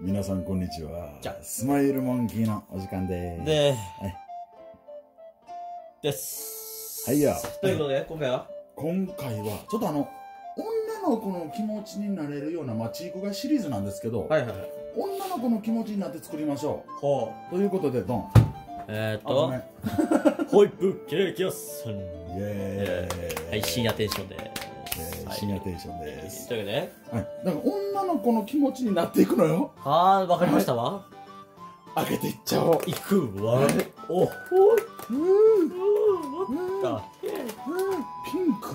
皆さんこんにちは。じゃスマイルモンキーのお時間です。で、はい。です。はいよということで、今回は？今回はちょっとあの女の子の気持ちになれるようなまあチークがシリーズなんですけど、はいはいはい。女の子の気持ちになって作りましょほう。ということでドン。う。えーっとホイップケーキ屋さん。イエーイ。はい、深夜テンションでえーす。深夜テンションです。すというわけで、はいだから女の子の気持ちになっていくのよはーい、わかりましたわ。開けていっちゃおういくわ。お、ほい。うーんうん、わっピンク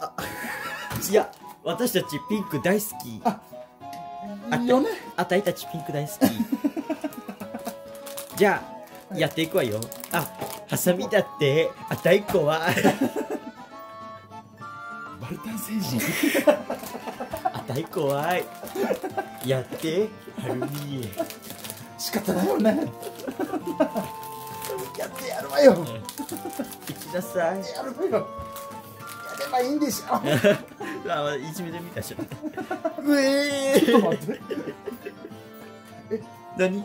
た。いや、私たちピンク大好き。ああねあたいたちピンク大好き。じゃあ、やっていくわよ。あ、ハサミだって、あたいこは。バルタン星人あたい怖い。やって、はるみ仕方ないよね。やってやるわよ。行きなさい。やるわよ。やればいいんでしょあ、いじめで見たじゃん。うえー。ちょっと待って。何？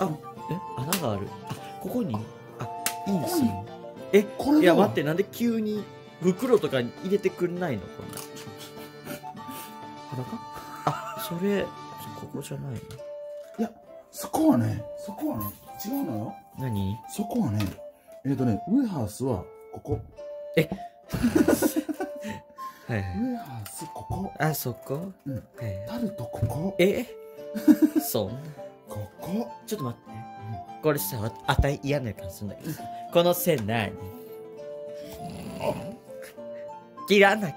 あ、え、穴がある。あ、ここに、あ、いいんですよ。え、これいや、待って、なんで急に袋とかに入れてくんないの？こんな。裸？あ、それ、ここじゃないの？いやそこはねそこはね違うのよ。何？そこはねえっ、ー、とねウエハースはここ。はいはい。ウエハースここ。あ、そこ？うん。はい。タルトここ。え？そん？な。ここ。ちょっと待って。これさ、あたい嫌な予感するんだけどさ。この線何？切らなきゃ。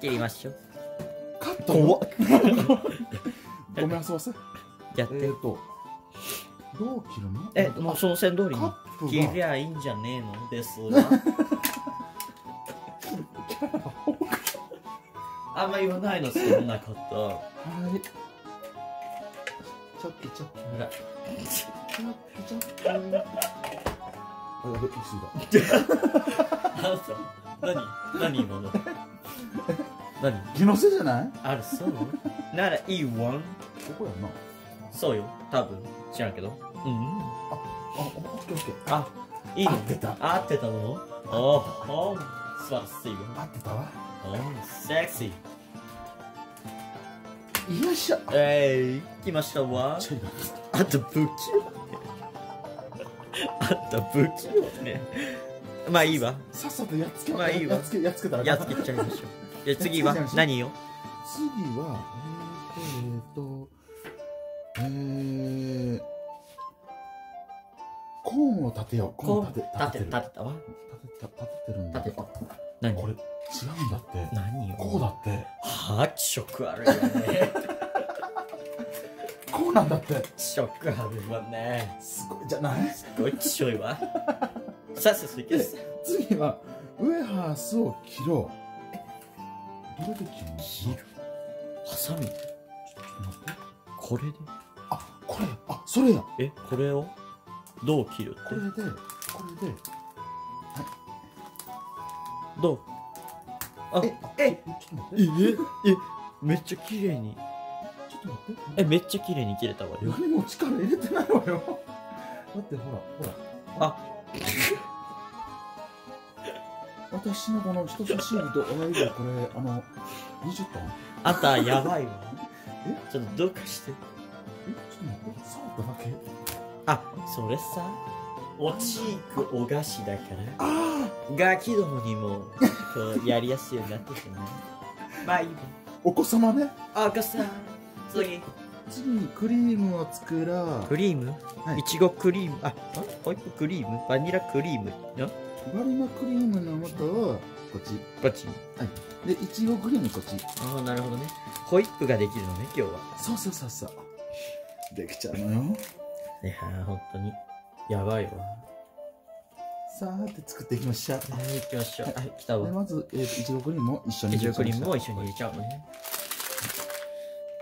切りましょう。カット怖っ ごめんなさいやって。えっ、ー、とどう切るの？え、もうその線通りに切がりゃいいんじゃねえの？です が。あんま言わないの、そんなこと。はいチョキチョキほら。チョキチョキあやべ言い過あなた、何？何今の？何？気のせいじゃない？あるそうならいいわん。ここやんなそうよ、多分。知らんけど。うん。あオッケーオッケーあ、いいの？合ってた合ってたの？おお素晴らしいよ。合ってたわおセクシー。よいしょえい、来ましたわ。あと不器用ね。あと不器用ね。まあいいわ。さっさとやっつけまあいいわ。やっつけやっつけたら。やっつけちゃいましょう。で、次は？やっつけちゃいましょう。何よ？次はえーとえーコーンを立てよう。コーン立て立て、立てたわ。立てた立ててるんだ立てた。あ何？これ違うんだって。何よ？こうだって。はあ、気色あるよね。こうなんだって。気色あるわね。すごいじゃない？すごい気性いわ。さっさといけ。さ。次はウエハースを切ろう。どれで切るの切る？ハサミ？ちょっと待って。これで？あこれあそれやこえ、これをどう切るって？れでこれでどう？あ、ええ、ちょっと待ってえ、え、めっちゃ綺麗に。ちょっと待って。え、めっちゃ綺麗に切れたわよ。何も力入れてないわよ。だってほらほら。あ、私のこの人差し指と親指はこれあの20トン？えあんたやばいわ。え？ちょっとどうかして。ちょっと待って触っただけ？あ、それさ、おちいくお菓子だから、あガキどもにも、こう、やりやすいようになってしまう。まあいいわ。お子様ね？あ、かさん、次。次にクリームを作ろうクリーム？はいいちごクリーム？あ、あ？ホイップクリーム？バニラクリーム？よバリマクリームの素をこっちこっちに。でいちごクリームこっちああ、なるほどね。ホイップができるのね、今日は。そうそうそうそうできちゃうのよいやー、本当に。やばいわ。さーって作っていきましょうはい、行きましょう。はい、来たわ。でまず、えーといちごクリームを一緒にいちごクリームを入一緒に入れちゃうのね。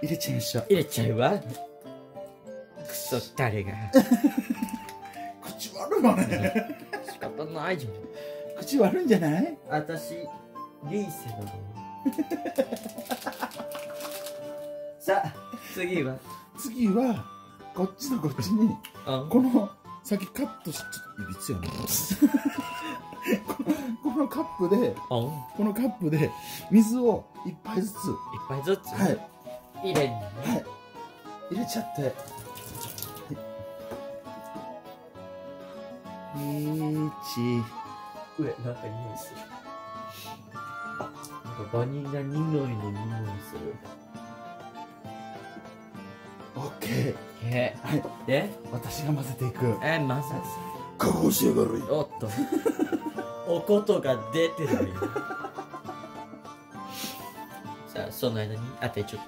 れちゃいましょう入れちゃうわ。くそ、誰が。口悪いわね仕方ないじゃん。口悪いんじゃない？私、リーセなの。さあ次は？次はこっちとこっちにあこの先カットしちょっといびつやなこのこのカップでこのカップで水を一杯ずつ。いっぱいずつ？はい。入れはい。入れちゃって1上なんか匂いする。なんかバニラ匂いの匂いする。オッケー。えはい。で私が混ぜていく。えまさかもしやがる。おっとおことが出てるよさあその間にあとちょっ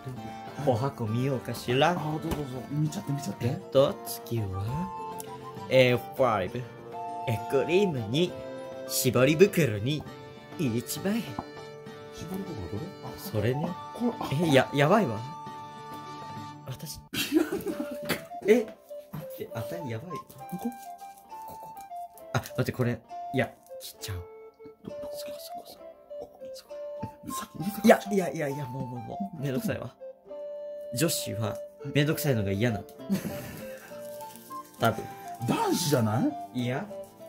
と。お箱見ようかしらあどうぞどうぞ。見ちゃって見ちゃって。えっと次は A5 えクリームに絞り袋に入れちまえ絞るとこれ？あそれね。これあえややばいわ。私。え？待ってあたりやばいわどこ？ここ。あ待ってこれ。いや切っちゃう。そこ？そこ？そこ？いやいやいやいやもうもうもうめんどくさいわ女子はめんどくさいのが嫌なの多分男子じゃないいや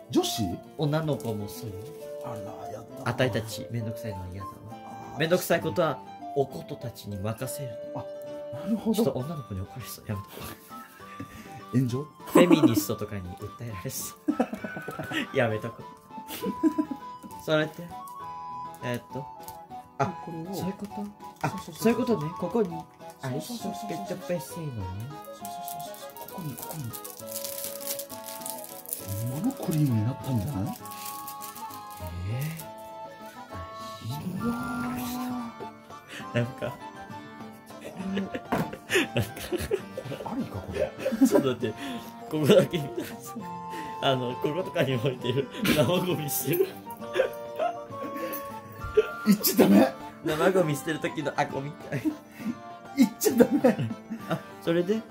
女子？女の子もそうよ。あらやった。あたいたちめんどくさいのは嫌だわ。めんどくさいことはおことたちに任せる。なるほちょっとど女の子に怒られそう。やめとこう炎上？フェミニストとかに訴えられそう。やめとこう。それってえーっとあこれをそういうこと？あそうそうそうそう。いうことね。ここに。アリスそうそうそうそう。トペットペッセーのねそうそうそうそう。ここにここにほんまのクリームになったんじゃない？えー、うわなんかーこれこれありかこれ？ちょっと待ってここだけ見たらさあのこことかに置いてる生ゴミしてる。言っちゃダメ。生ゴミ捨てる時のアコみたい。言っちゃダメ。あそれで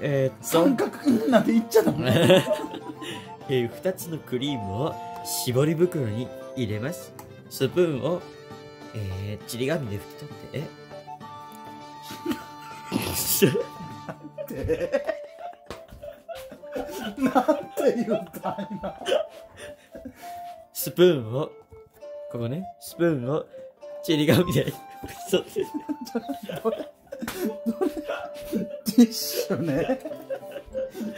えー、っ三と角うんなんて言っちゃダメえー、2つのクリームを絞り袋に入れます。スプーンを、えー、ちり紙で拭き取って。なんて。言ったん今スプーンをここね。スプーンをちり紙で拭き取って。ティッシュね。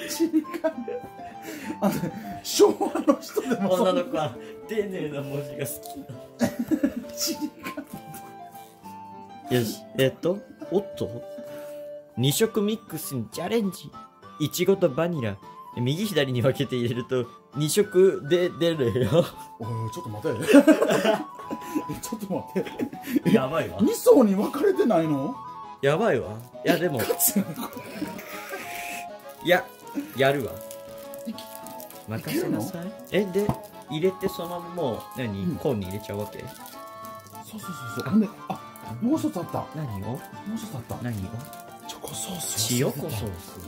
ちり紙あのね昭和の人でも女の子は丁寧な文字が好き。よしえーっとおっと？2色ミックスにチャレンジ。いちごとバニラ。右左に分けて入れると2色で出るよ。紙おいちょっと待て。えちょっと待って。やばいわ。2層に分かれてないの？やばいわ。いやでも。いややるわ任せなさい。えで入れてそのままもう何、うん。コーンに入れちゃうわけ？そうそうそうそう。ほんであもう一つあった。も何を？う一つあった。何を？チョコソース。千代子ソース。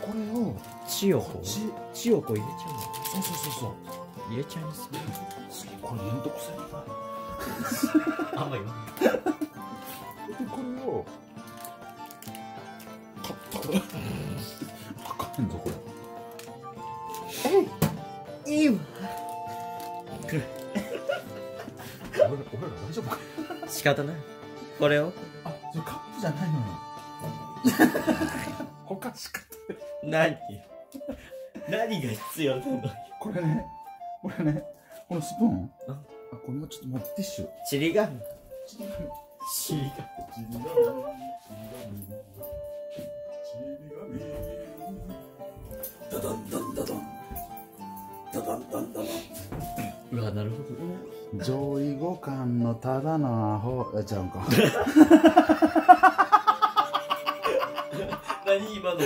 これを千代子こっち。千代子入れちゃうの？そうそうそうそう。入れちゃいます次これめんどくさいな。あんま言わない。でこれをカットあかんぞこれいいわ。俺ら大丈夫か仕方ない。これを？あそれカップじゃないのよ。他しか何？何が必要なの？これねこれねこのスプーン？ああこれもちょっともうティッシュ。ちり紙ちり紙ちり紙ちり紙ダダンダンダダンダダンダンダダンうわなるほどね上位互換のただのアホあちゃうんか何今の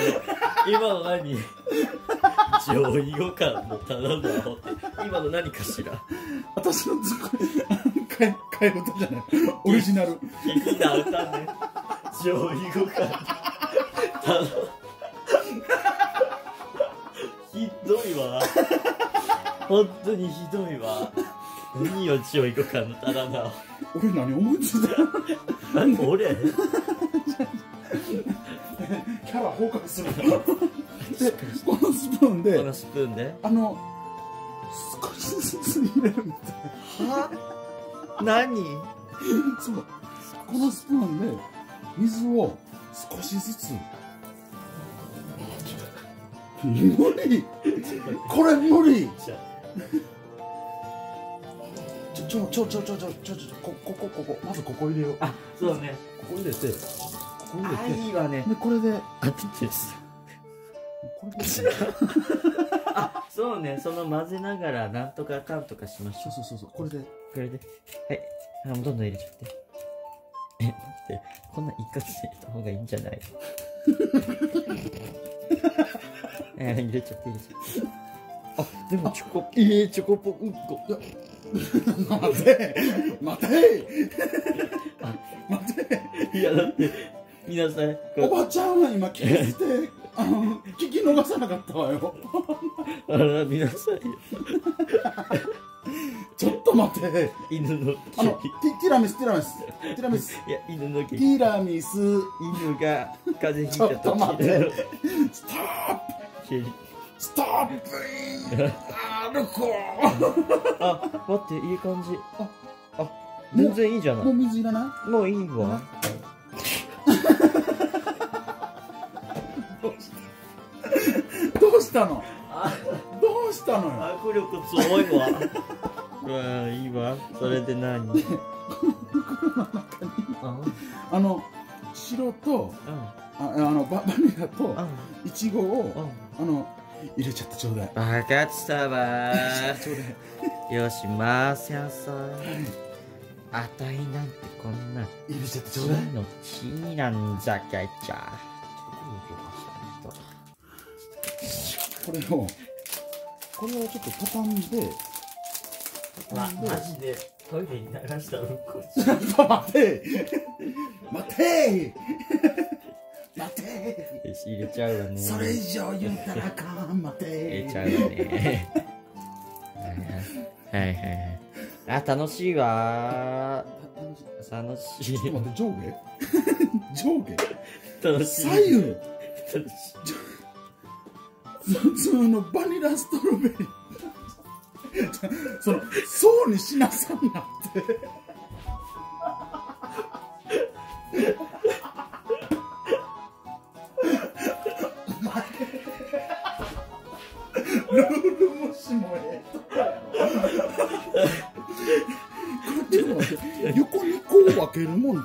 今の何上位互換のただのアホって今の何かしら私のずっこ替え替え歌じゃないオリジナル気になるたね上位互換ただひどいわ本当にひどいわ。何よ上位互換のただの。アホ俺何思いついた？何？俺腹崩壊する。でこのスプーンでこのスプーンで？あの少しずつ入れるみたいは何？そう。このスプーンで水を少しずつ。無理。これ無理ちょちょちょちょちょちょちょちょこここここまずここ入れようあそうだねここ入れてここ入れてあいいわねでこれであですこれであそうねその混ぜながらなんとかかんとかしましょうそうそうそうこれでこれではいあもうどんどん入れちゃってえ待ってこんな一括で入れた方がいいんじゃないえ入れちゃって入れちゃってあでもチョコえー、チョコポうんこ待て待て。あ待ていやだって皆さんおこばちゃんは今聞いてあの聞き逃さなかったわよ。うあら皆さん ちょっと待て。犬のあのティティラミスティラミス。ティラミス。いや犬のテ毛。ィラミス。犬が風邪ひいたちょっと待って。ストップ。時ストップアルコーあ待っていい感じ。ああ全然いいじゃなもうい水いらない？もういいわ。どうしたの？あどうしたのよ？握力強いわ。うわいいわ。それで何？ああの白とあああのババニラとあいちごをああの入れちゃってちょうだい。分かったわ。ちょうだい。よしませんさあたいなんてこんな。入れちゃってちょ地うだい。の地なんざかいちゃこれをこれをちょっと畳んでま、畳んでマジでトイレに流したうんこちょっと待て。待て入れちゃうわね。それ以上言ったらあかん待入てれちゃうわね。はいはいはい。はいあ楽しいわ。楽しい。ちょっと待って上下？上下？楽しい。左右？楽し普通のバニラストロベリー。その層にしなさんなって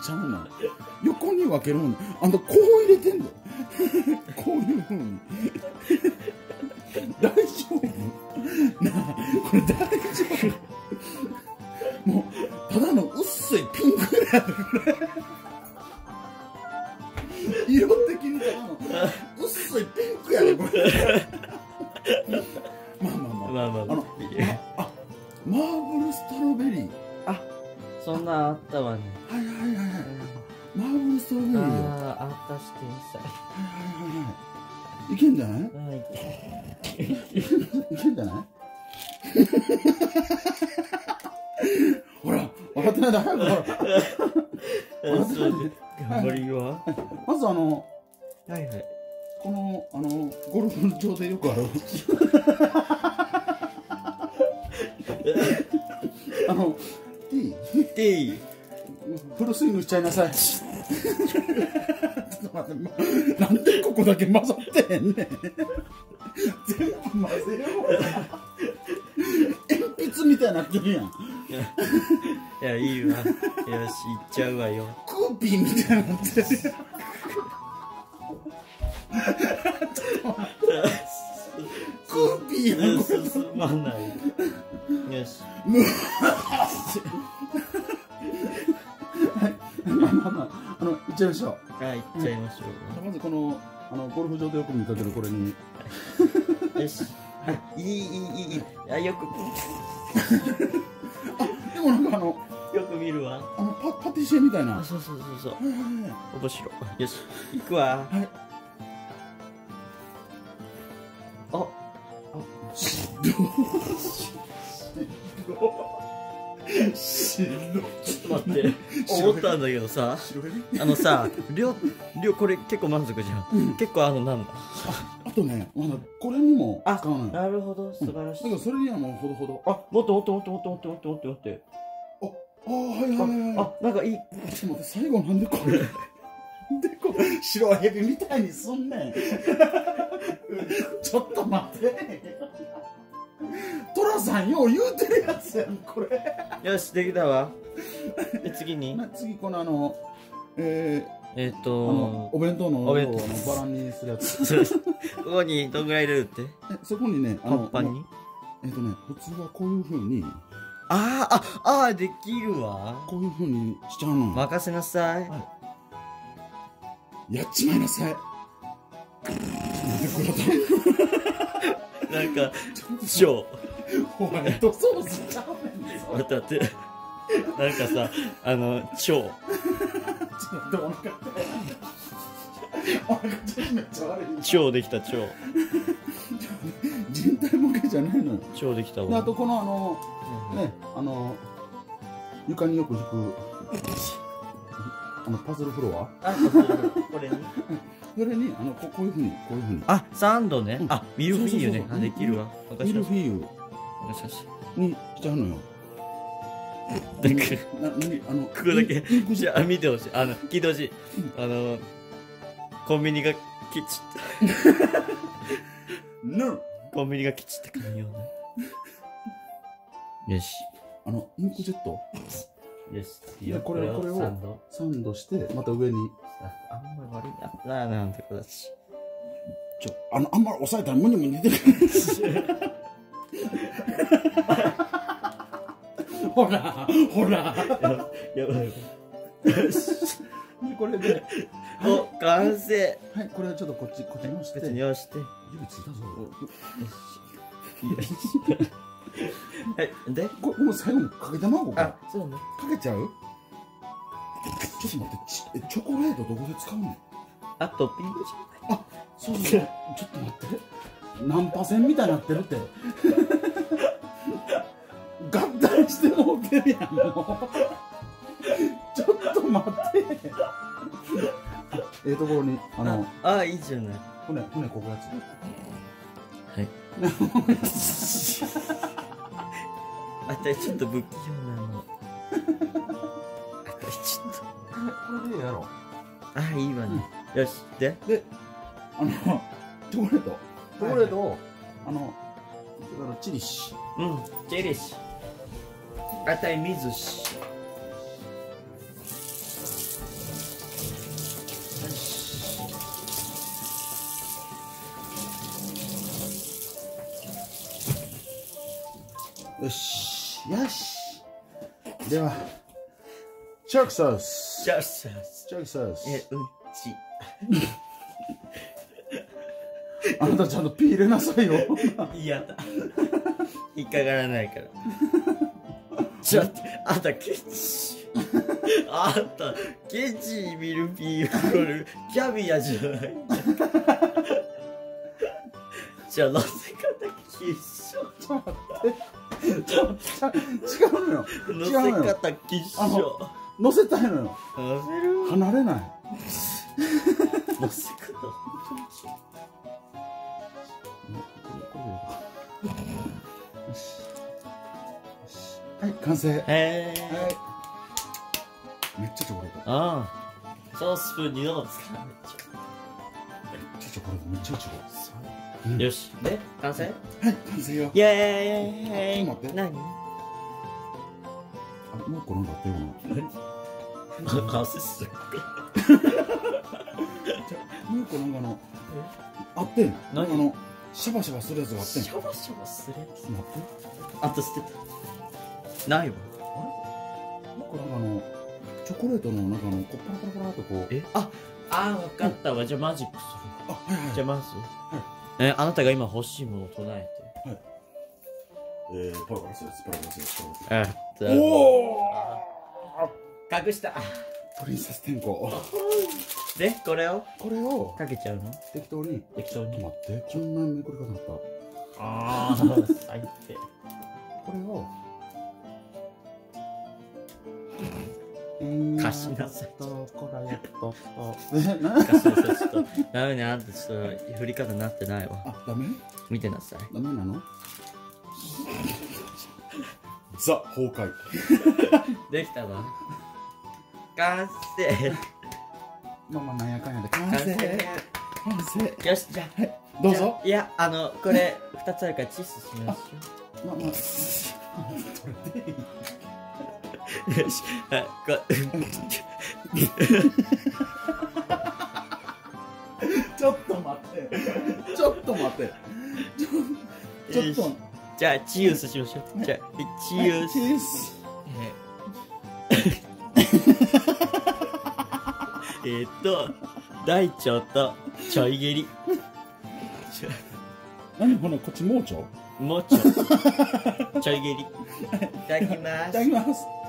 ちゃうの。横に分けるもん。あんたこう入れけんじゃない？ん。さいはい？いけんじゃない？ほら笑ってないで早くほら。あそうで頑張りわまずあのはいはい。このあのゴルフ場でよくある あのフルスイングしちゃいなさいちょっと待ってまなんでここだけ混ざってへんねん。全部混ぜよう鉛筆みたいになってるやん。いやいいわ。よし行っちゃうわよ。クーピーみたいになってるやん。クーピーやん進まない。よし ちゃいましょう。はい。行っちゃいましょう、うん、まずこのあのゴルフ場でよく見かけるこれに。よし、はい、いいいいいい。あよく。あでもなんかあのよく見るわ。あのパパティシエみたいな。そうそうそうそう、はいはい、面白よし。行くわ。はい。あ。あしどう しどうしどちょっと待って。思ったんだけどさあのさ量量これ結構満足じゃん、結構あのなんだ？あとねこれにも使うのよだなるほど。素晴らしけどそれにはもうほどほど。あもっともっともっともっともっともっともっともっと。ああはいはいはいはい。あなんかいい。ちょっと待って最後なんでこれ？なんでこれ白エビみたいにすんねんちょっと待ってトラさんよう言うてるやつやんこれ。よしできたわ。で次に？な次このあのええっ、ー、とお弁当のお弁当。のバランにするやつ。ここにどんぐらい入れるって？えそこにねあのパンパンに？えっ、とね普通はこういうふうに。あーああーできるわ。こういうふうにしちゃうの。よ任せなさい。やっちまいなさい。なんか超ホワイトソースちゃうねんそれ待って。なんかさあの超ちょっとお腹痛いお腹めっちゃ悪い超できた超人体模型じゃないのよ。超できたであわとこのあのねあの床によく引くあのパズルフロア？あこれ れにあのここういうふうにこういうふうに。あサンドね、うんあミルフィーユね。できるわ。ミルフィーユ任せなさにしちゃうのよいでくな何あのこここだけじゃあ見てほしいあの聞いてほしいあのコンビニがきちのコンビニがきちって感じよねよしあのインクジェットよしでこれこれをサンドサンドしてまた上にああんまり悪いなななんてことだしちょあのあんまり押さえたらムニムニ出てくるほらほら。やばい。これで。お完成。はいこれはちょっとこっちこっちに押して。別に押して。指ついたぞ。はいで？これもう最後にかけてまうここあかそうね。けちゃう？ちょっと待ってチョコレートどこで使うの？あトッピングじそうそうそう。ちょっと待って。ナンパ船みたいになってるって合体してもうてるやんもう。ちょっと待って。ええところにあのああいいじゃない。船船こぐやはい。あたりちょっと不器用なの。あたりちょっと。つこれでやろああいいわね、よしで。うであのチョコレート。チョコレート。を、あのだからチリシうんチェリッシュあたり水し。よし。よし。ではチャークソース。じゃあさチャークソース。えうんち。あなたちゃんとピー入れなさいよ。嫌だ。引っかからないからちょっとあんたケチあんたケチミルフィーユこれキャビアじゃないじゃあ乗せ方きっしょちょっと待って違うのよ。乗違うのよ。せ方きっしあょ乗せたいのよ。乗せる離れない乗せ方。よし。よしはい完成はい。へえめっちゃチョコレート。ああソースプーン二度も使わないめっちゃチョコレート。めっちゃいちよし。で完成？ごはい完成よ。イエーイ。ちょっと待って。何？あもう一個なんか あったよな完成するもう一個なんかあの。あってんなん何？かあのシャバシャバするやつがあってんシャバシャバするちょっと待って。あと捨てたないわ。なんかなんかあのチョコレートのなんかあのこうパラパラパラっとこう。え？ああ分かったわ。じゃあマジックすあはいはいるじゃあまず？えあなたが今欲しいものを唱ええー、パラパラするパラパラす。るパラパラおお隠した。プリンセス天候。でこれを？これを？かけちゃうの？適当に。適当に。待ってこんなめくり方だった。ああ最低。これを？貸しなさい。とこらやっとと。えな貸しなさいちょっと。ダメねあんたちょっと振り方になってないわ。あダメ？見てなさい。ダメなの？ザ崩壊。できたわ。完成。まあまあなんやかんやで。完完成。成完成。よしじゃあ。どうぞ。いやあのこれ2つあるからチッスしましょまあまあ。う よしはいこちょっと待って。ちょっと待って。ちょっと。じゃあチユースしましょう。じゃあチユー。スチースえー。っと大腸とちょい蹴り。何このこっち盲腸？いもうちょい蹴り。いただきます。ただきます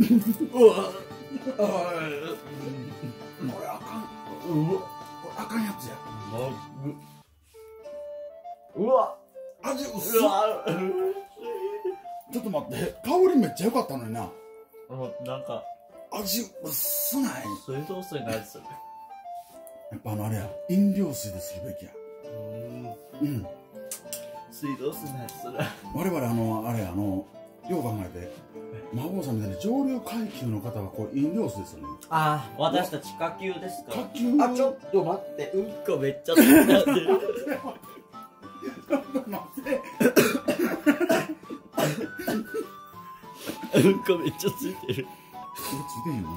うわ。これあかん。うわ。これあかんやつや。うわ。味薄っ。ちょっと待って。香りめっちゃ良かったのにな。なんか。味薄ない。水道水のやつ。やっぱあのあれや。飲料水でするべきや。うん。水道水のやつ。我々あのあれあのよう考えて魔王さんみたいに上流階級の方はこう飲料水ですよね。ああ私たち下級ですか下級？あちょっと待って。うんこめっちゃついてるちょっと待ってうんこめっちゃついてる。ついてへんよ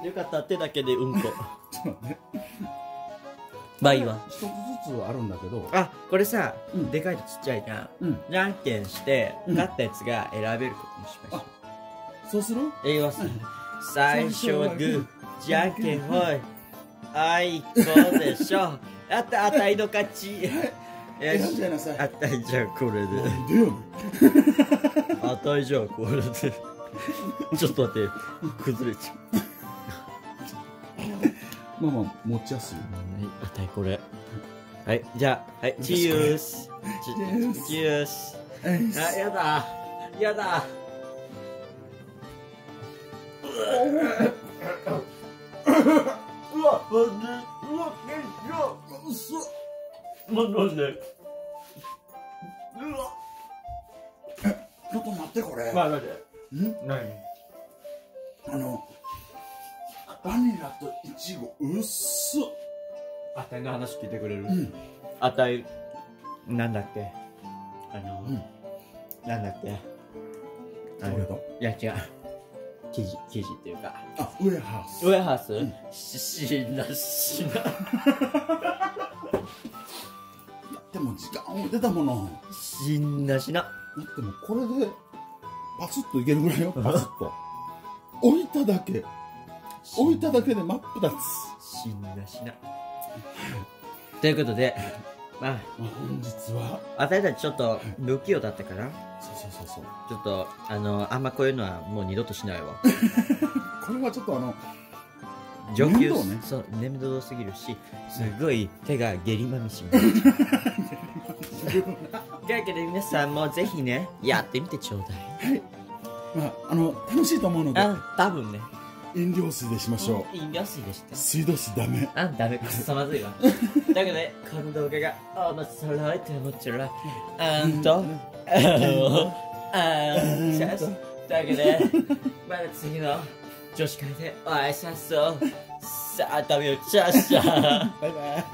な。よかった。手だけでうんこ。ちょっと待って。まあいいわ一つずつあるんだけどあこれさ、うん。でかいとちっちゃいじゃん。うん。じゃんけんしてうん。勝ったやつが選べることにしましょう、そうする？えいます？最初はグーじゃんけんほい。あいこうでしょ あったあたいの勝ち。よしじゃいなさい。あたいじゃあこれで。あたいじゃあこれで。ちょっと待って。崩れちゃう。まあまあ持ちやすい？はいあたいこれはいじゃあはいチユース。チース。チユース。あやだ。やだ。うわうわうわうっそななんで。うわ。ちょっと待ってこれ、まあなんで。ん？何？あのバニラとイチゴうっそあたいの話聞いてくれる？うん。あたいなんだっけ？あの、うん。なんだっけ？あのどいや違う。生地生地っていうか。あウエハースウエハース、うん。ししなしな。でも時間を出たもの。しんなしな。だってもうこれでパツッといけるぐらいよ。パツッと。置いただけ。置いただけで真っ二つ。しんなしな ということでまあまあ本日は。あたちちょっと不器用だったからそうそうそうそう。ちょっとあのあんまこういうのはもう二度としないわ。これはちょっとあの上級、ね。そう面倒すぎるしすごい手が下痢まみし。ますというわけで皆さんもぜひねやってみてちょうだい。まああの楽しいと思うので。あ多分ね飲料水でしましょ飲料水でした。う水道水ダメ。あダメ。くっそまずいわ。というわけでこの動画が面白いと思ったらあんと。あのあんと。いうわけでまた次の女子会でお会いしましょう。さあ食べようチャッシャー。バイバイ